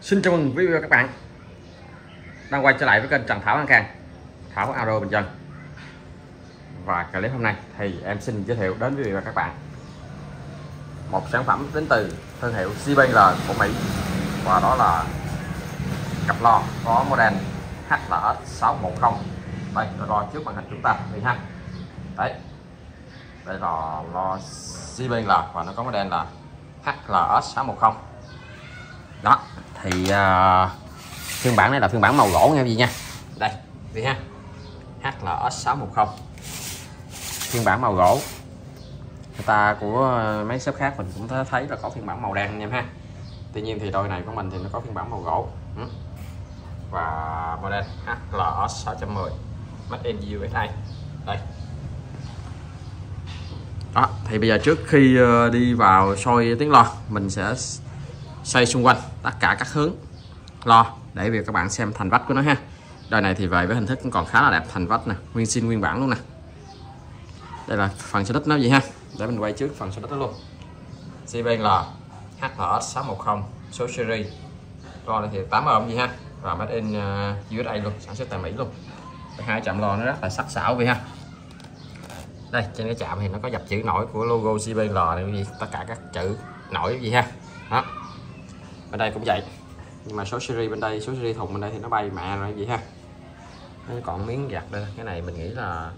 Xin chào mừng quý vị và các bạn đang quay trở lại với kênh Trần Thảo An Khang, Thảo Auto Bình Dân. Và clip hôm nay thì em xin giới thiệu đến quý vị và các bạn một sản phẩm đến từ thương hiệu cbl của Mỹ. Và đó là cặp lo có model HLS610 đây là lo trước màn hình chúng ta thì ha. Đấy, đây là lo cbl và nó có model là HLS610 đó thì uh, phiên bản này là phiên bản màu gỗ nha gì nha. Đây đi ha. HLS610 phiên bản màu gỗ người ta của mấy shop khác mình cũng thấy là có phiên bản màu đen nha em ha. Tuy nhiên thì đôi này của mình thì nó có phiên bản màu gỗ ừ. và model HLS610 Made in USA đây. Đó thì bây giờ trước khi ờ, đi vào soi tiếng loa mình sẽ xây xung quanh tất cả các hướng. Lo, để việc các bạn xem thành vách của nó ha. Đời này thì về với hình thức cũng còn khá là đẹp, thành vách nè, nguyên sinh nguyên bản luôn nè. Đây là phần sở đích nó gì ha. Để mình quay trước phần sở đích đó luôn. CVL HLS 610 số series. Lo này thì 8 ôm gì ha. Và made in uh, USA luôn, sản xuất tại Mỹ luôn. Hai chạm lo nó rất là sắc sảo vậy ha. Đây, trên cái chạm thì nó có dập chữ nổi của logo CBL này gì tất cả các chữ nổi gì ha. Đó bên đây cũng vậy. Nhưng mà số series bên đây, số series thùng bên đây thì nó bay mẹ rồi vậy ha? Nó còn miếng gạt đây, cái này mình nghĩ là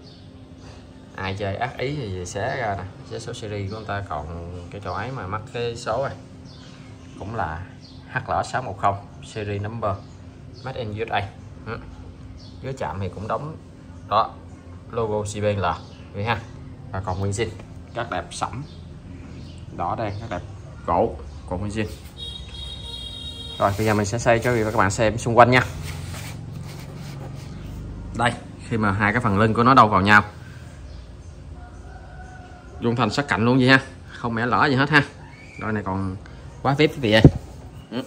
ai chơi ác ý thì xé ra nè. Xé số series của người ta, còn cái chỗ ấy mà mắc cái số này, cũng là HL610 series number, made in USA ừ. dưới chạm thì cũng đóng đó, logo CBL vậy ha? Và còn nguyên zin, các đẹp sẫm, đỏ đen, các đẹp gỗ còn nguyên zin rồi, bây giờ mình sẽ xây cho các bạn xem xung quanh nha. Đây, khi mà hai cái phần lưng của nó đâu vào nhau. Dùng thành sắc cạnh luôn gì ha. Không mẻ lỡ gì hết ha. Đôi này còn quá phép quý vị ơi ừ.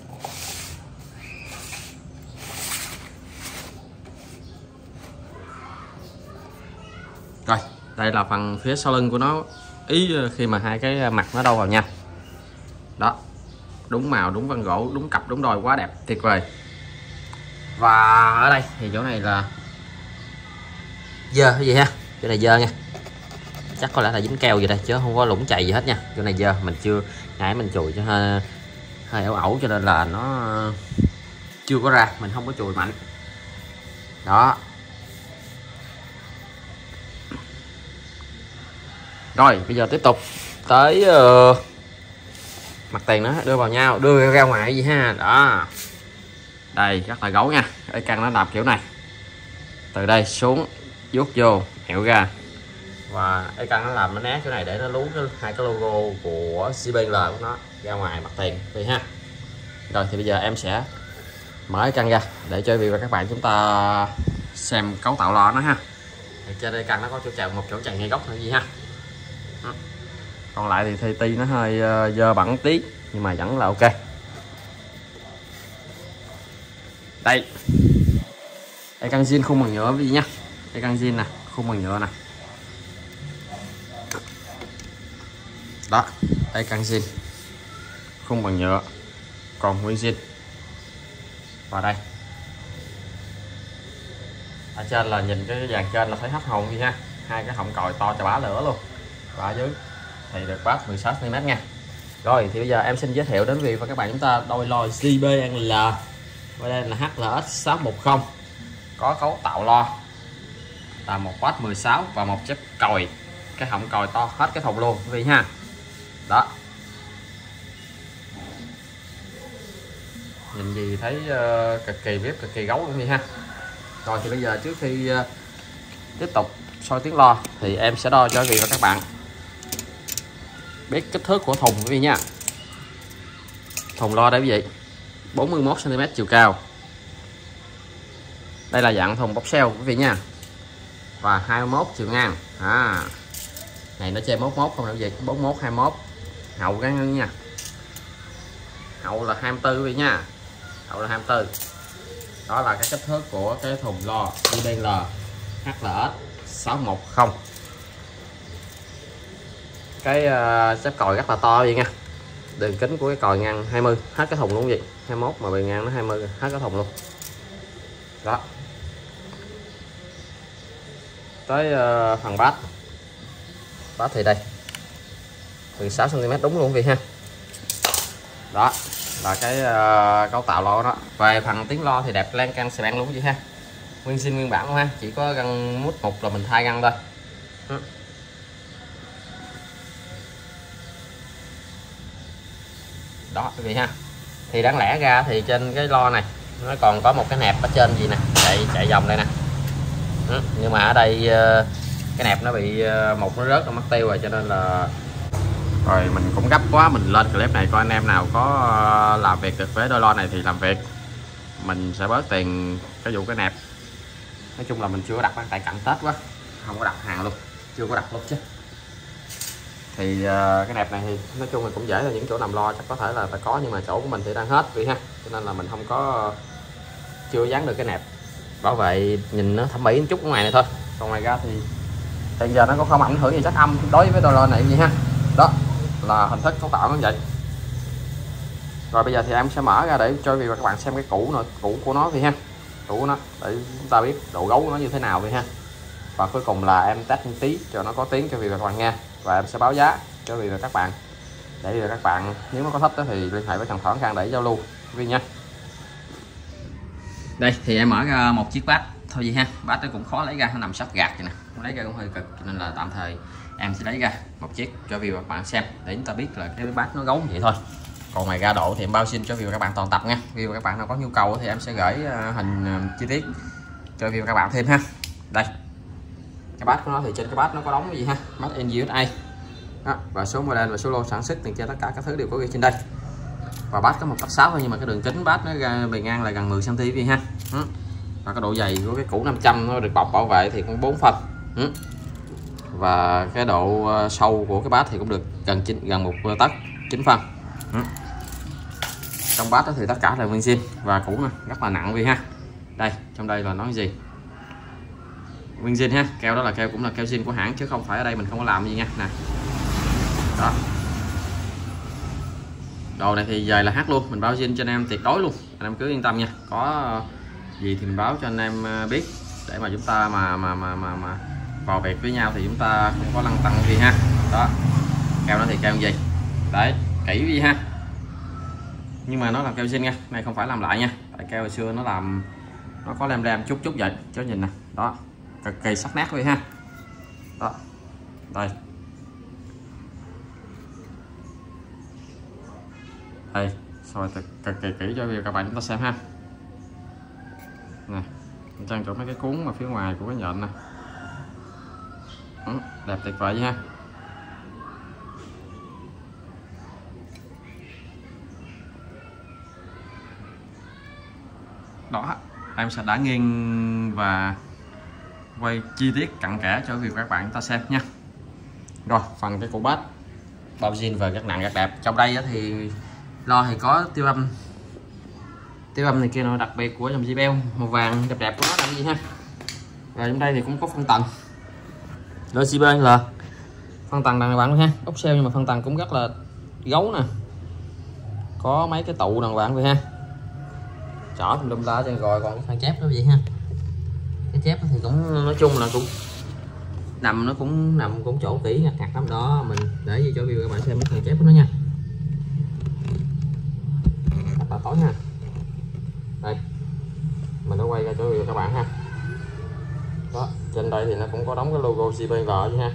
rồi, đây là phần phía sau lưng của nó. Ý khi mà hai cái mặt nó đâu vào nhau đúng màu đúng vân gỗ đúng cặp đúng đôi quá đẹp tuyệt vời. Và ở đây thì chỗ này là dơ cái gì ha? Chỗ này dơ nha. Chắc có lẽ là dính keo gì đây chứ không có lũng chày gì hết nha. Chỗ này dơ mình chưa nãy mình chùi cho hơi hơi ẩu ẩu cho nên là nó chưa có ra mình không có chùi mạnh. Đó. Rồi bây giờ tiếp tục tới uh, mặt tiền nó đưa vào nhau đưa ra ngoài gì ha? Đó. Đây rất là gấu nha. Cái căn nó đạp kiểu này. Từ đây xuống vuốt vô hẹo ra. Và cái căn nó làm nó né chỗ này để nó lú cái, hai cái logo của CBL của nó ra ngoài mặt tiền đi ha. Rồi thì bây giờ em sẽ mở cái căn ra để cho vị và các bạn chúng ta xem cấu tạo lò nó ha. Trên đây căn nó có chỗ chèo một chỗ chèn ngay góc hay gì ha. Ừ còn lại thì thi ti nó hơi ờ, dơ bẩn tí, nhưng mà vẫn là ok. Đây. Đây căng zin khung bằng nhựa vì nhá. Đây căng zin nè khung bằng nhựa nè. Đó, đây căng zin khung bằng nhựa, còn nguyên zin và đây. Ở trên là nhìn cái dàn trên là thấy hết hồn gì ha. Hai cái họng còi to cho bá lửa luôn. Và ở dưới thì được bát 16 cm nha rồi thì bây giờ em xin giới thiệu đến quý vị và các bạn chúng ta đôi lo JBL và đây là HLS 610 có cấu tạo lo là một quát 16 và một chiếc còi. Cái họng còi to hết cái thùng luôn quý vị ha. Đó. Nhìn gì thấy uh, cực kỳ bếp cực kỳ gấu luôn vị ha. Rồi thì bây giờ trước khi uh, tiếp tục soi tiếng lo thì em sẽ đo cho quý vị và các bạn biết kích thước của thùng quý vị nha. Thùng lo đây quý vị 41 cm chiều cao. Đây là dạng thùng bóc xeo quý vị nha. Và 21 chiều ngang. À này nó chơi 41 không đâu gì 41 21 hậu gắn nha. Hậu là 24 quý vị nha. Hậu là 24 đó là cái kích thước của cái thùng lo IBL HLS 610 cái uh, xếp còi rất là to vậy nha. Đường kính của cái còi ngang 20 hết cái thùng luôn vậy. 21 mà bề ngang nó 20 hết cái thùng luôn. Đó. Tới ờ, uh, phần bát bát thì đây. 16 cm đúng luôn vậy ha. Đó là cái uh, cấu tạo lo đó. Về phần tiếng lo thì đẹp lan can xe bán luôn vậy ha. Nguyên sinh nguyên bản luôn ha. Chỉ có găng mút một là mình thay găng thôi. Đó quý vị ha. Thì đáng lẽ ra thì trên cái lo này nó còn có một cái nẹp ở trên gì nè chạy chạy vòng đây nè. Ừ, nhưng mà ở đây ờ, cái nẹp nó bị ờ, một nó rớt nó mất tiêu rồi cho nên là rồi mình cũng gấp quá mình lên clip này coi anh em nào có ờ, làm việc được với đôi lo này thì làm việc. Mình sẽ bớt tiền cái vụ cái nẹp. Nói chung là mình chưa có đặt tại cận tết quá không có đặt hàng luôn chưa có đặt luôn chứ thì uh, cái nẹp này thì nói chung là cũng dễ là những chỗ nằm lo chắc có thể là phải có nhưng mà chỗ của mình thì đang hết vì ha. Cho nên là mình không có chưa dán được cái nẹp. Bảo vệ nhìn nó thẩm mỹ một chút ở ngoài này thôi. Còn ngoài ra thì hiện giờ nó cũng không ảnh hưởng gì chắc âm đối với đôi lo này gì ha. Đó là hình thức cấu tạo nó vậy. Rồi bây giờ thì em sẽ mở ra để cho vì các bạn xem cái cũ nữa cũ của nó thì ha. Cũ của nó để chúng ta biết độ gấu của nó như thế nào vậy ha và cuối cùng là em test tí cho nó có tiếng cho vì các bạn nghe. Và em sẽ báo giá cho vì các bạn. Để các bạn, nếu mà có thích thì liên hệ với thằng Thoảng Khang để giao lưu. Vì nha. Đây, thì em mở ra một chiếc bát thôi gì ha. Bát nó cũng khó lấy ra, nó nằm sắp gạt vậy nè. Lấy ra cũng hơi cực, cho nên là tạm thời em sẽ lấy ra một chiếc cho view các bạn xem, để chúng ta biết là cái bát nó gấu vậy thôi. Còn ngoài ra độ thì em bao xin cho view các bạn toàn tập nha. View các bạn nào có nhu cầu thì em sẽ gửi ờ, hình ờ, chi tiết cho view các bạn thêm ha. Đây cái bát của nó thì trên cái bát nó có đóng cái gì ha? Bát NUSA đó, và số model và số lô sản xuất thì cho tất cả các thứ đều có ghi trên đây. Và bát có một tấc sáu thôi nhưng mà cái đường kính bát nó ra bề ngang là gần 10 cm vậy ha và cái độ dày của cái cũ 500 nó được bọc bảo vệ thì cũng 4 phần. Và cái độ ờ, sâu của cái bát thì cũng được gần chín gần một tấc 9 phần. Trong bát đó thì tất cả là nguyên zin và cũ rất là nặng vì ha. Đây trong đây là nói gì? Nguyên zin ha keo đó là keo cũng là keo zin của hãng chứ không phải ở đây mình không có làm gì nha nè. Đó. Đồ này thì về là hát luôn mình báo zin cho anh em tuyệt đối luôn anh em cứ yên tâm nha. Có gì thì mình báo cho anh em à, biết để mà chúng ta mà mà mà mà, mà vào việc với nhau thì chúng ta không có lăng tăng gì ha. Đó. Keo nó thì keo gì? Đấy kỹ gì ha. Nhưng mà nó là keo zin nha này không phải làm lại nha tại keo hồi xưa nó làm nó có lem lem chút chút vậy cho nhìn nè. Đó cực kỳ sắc nét vậy ha. Đó. Đây. Đây rồi cực kỳ kỹ cho các bạn chúng ta xem ha. Nè trang trọng mấy cái cuốn mà phía ngoài của cái nhện nè. Ừ, đẹp tuyệt vời ha đó em sẽ đã nghiêng và quay chi tiết cặn kẽ cho việc các bạn ta xem nha. Rồi, phần cái cổ bát bao zin và rất nặng rất đẹp. Trong đây thì lo thì có tiêu âm. Tiêu âm này kia nó đặc biệt của dòng JBL màu vàng, đẹp đẹp của nó là gì ha? Và trong đây thì cũng có phân tầng. Đôi JBL là phân tầng đàng bạn ha. Ốc xeo nhưng mà phân tầng cũng rất là gấu nè. Có mấy cái tụ đàng bạn vậy ha. Chỏ lum la trên rồi còn cái chép nó vậy ha cái chép thì cũng nói chung là cũng nằm nó cũng nằm cũng chỗ kỹ ngặt ngặt lắm. Đó mình để gì cho view các bạn xem cái phần chép của nó nha. Rất là tối nha. đây mình đã quay ra cho view các bạn ha. Đó trên đây thì nó cũng có đóng cái logo CPG chứ ha.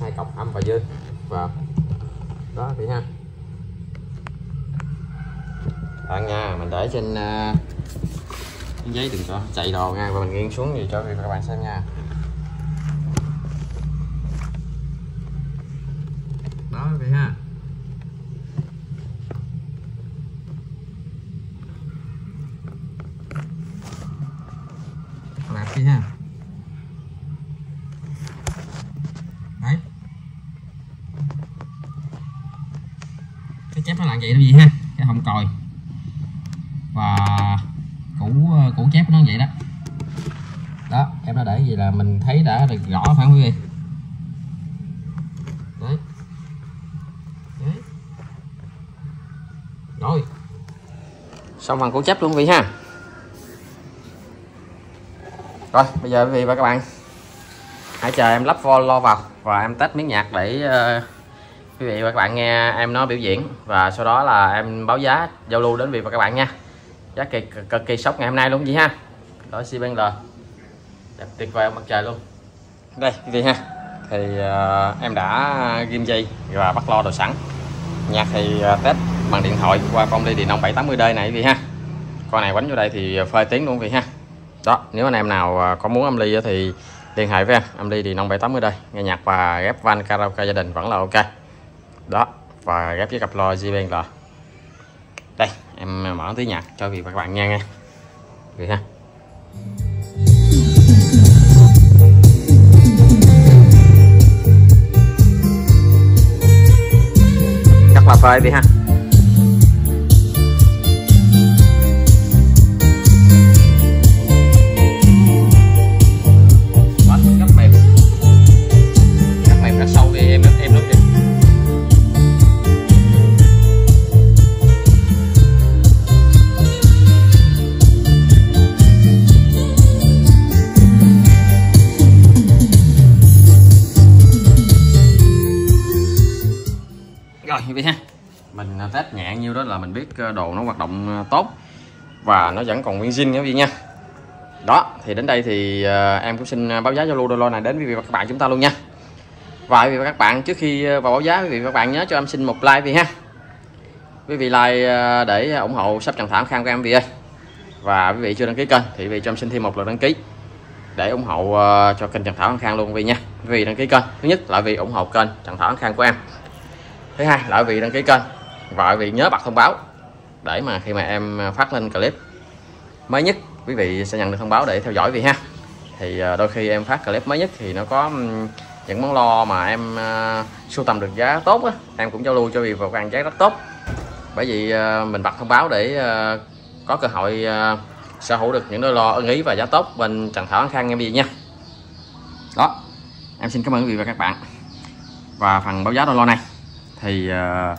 Hai cọc âm và dương và đó vậy ha. Bạn nha mình để trên uh, giấy đừng có chạy đồ nha, và mình nghiêng xuống gì cho các bạn xem nha. Đó vậy ha. Làm đi ha. Đấy. Cái chép nó làm vậy nó gì ha? Cái hồng còi và củ ờ, củ chép nó vậy đó đó em nó để gì là mình thấy đã được rõ phải không quý vị? Đấy. Đấy. Xong phần cố chấp luôn quý vị ha. Rồi bây giờ quý vị và các bạn hãy chờ em lắp vo lo vào và em test miếng nhạc để uh, quý vị và các bạn nghe em nó biểu diễn. Và sau đó là em báo giá giao lưu đến quý vị và các bạn nha. Giá kỳ cực kỳ sốc ngày hôm nay luôn gì ha. Đó CBL đẹp tuyệt vời mặt trời luôn. Đây quý vị ha thì uh, em đã ghim dây và bắt lo đồ sẵn. Nhạc thì uh, test bằng điện thoại qua công ty điện nông 780D này quý vị ha con này quánh vô đây thì phơi tiếng luôn quý vị ha đó nếu anh em nào à, có muốn âm ly thì liên hệ với em âm ly điện nông 780 đây nghe nhạc và ghép van karaoke gia đình vẫn là ok. Đó và ghép với cặp lo JBL đây em mở tí nhạc cho vị và các bạn nghe nghe. Vị ha rất là phê đi ha rồi là mình biết ờ, đồ nó hoạt động ờ, tốt. Và nó vẫn còn nguyên zin quý vị nha. Đó, thì đến đây thì ờ, em cũng xin báo giá Zalo đôi lo này đến quý vị và các bạn chúng ta luôn nha. Và quý vị và các bạn, trước khi vào báo giá, quý vị và các bạn nhớ cho em xin một like vì ha. Quý vị like để ủng hộ sắp trần thảm khang của em vì ơi. Và quý vị chưa đăng ký kênh thì vì cho em xin thêm một lượt đăng ký để ủng hộ cho kênh trần thảo khang luôn vì nha. Vì đăng ký kênh. Thứ nhất là vì ủng hộ kênh trần thảo khang của em. Thứ hai là vì đăng ký kênh và quý vị nhớ bật thông báo để mà khi mà em phát lên clip. Mới nhất quý vị sẽ nhận được thông báo để theo dõi vì ha. Thì ờ, đôi khi em phát clip mới nhất thì nó có những món lo mà em uh, sưu tầm được giá tốt á em cũng giao lưu cho vì vào càng giá rất tốt bởi vì uh, mình bật thông báo để uh, có cơ hội uh, sở hữu được những đôi lo ưng ý và giá tốt bên Trần Thảo An Khang em gì nha. Đó em xin cảm ơn quý vị và các bạn. Và phần báo giá đôi lo này thì uh,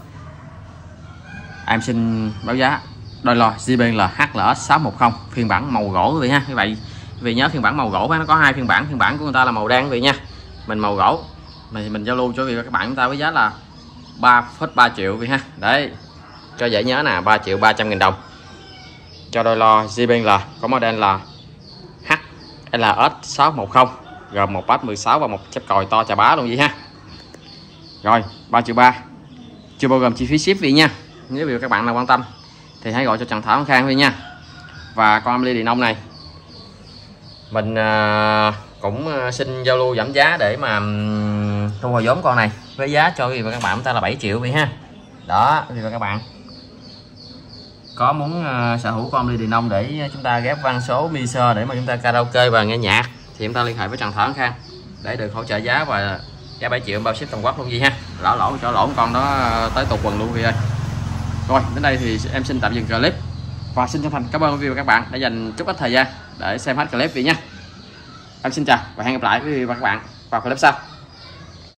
em xin báo giá. Đôi lo JBL HLS 610 phiên bản màu gỗ quý vị ha quý vị vì nhớ phiên bản màu gỗ nó có hai phiên bản. Phiên bản của người ta là màu đen quý vị nha. Mình màu gỗ. Mình mình giao lưu cho quý vị và các bạn. Chúng ta với giá là 3,3 triệu vì ha. Đấy. Cho dễ nhớ nè 3 triệu 300 nghìn đồng. Cho đôi lo JBL có model là HLS 610 gồm một bát 16 và một chép còi to chà bá luôn vậy ha. Rồi 3 triệu 3 chưa bao gồm chi phí ship vị nha nếu như các bạn nào quan tâm thì hãy gọi cho Trần Thảo Khang đi nha. Và con ly điện ông này. Mình à, cũng à, xin giao lưu giảm giá để mà thu hồi vốn con này. Với giá cho quý vị và các bạn chúng ta là 7 triệu vậy ha. Đó thì các bạn. Có muốn à, sở hữu con ly điện ông để chúng ta ghép văn số mixer để mà chúng ta karaoke và nghe nhạc, thì chúng ta liên hệ với Trần Thảo Khang để được hỗ trợ giá và giá 7 triệu bao ship toàn quốc luôn gì ha. Lỗ lỗ cho lỗ con đó tới tục quần luôn đi ơi rồi, đến đây thì em xin tạm dừng clip. Và xin chân thành cảm ơn quý vị và các bạn đã dành chút ít thời gian để xem hết clip vậy nha. Em xin chào và hẹn gặp lại quý vị và các bạn vào clip sau.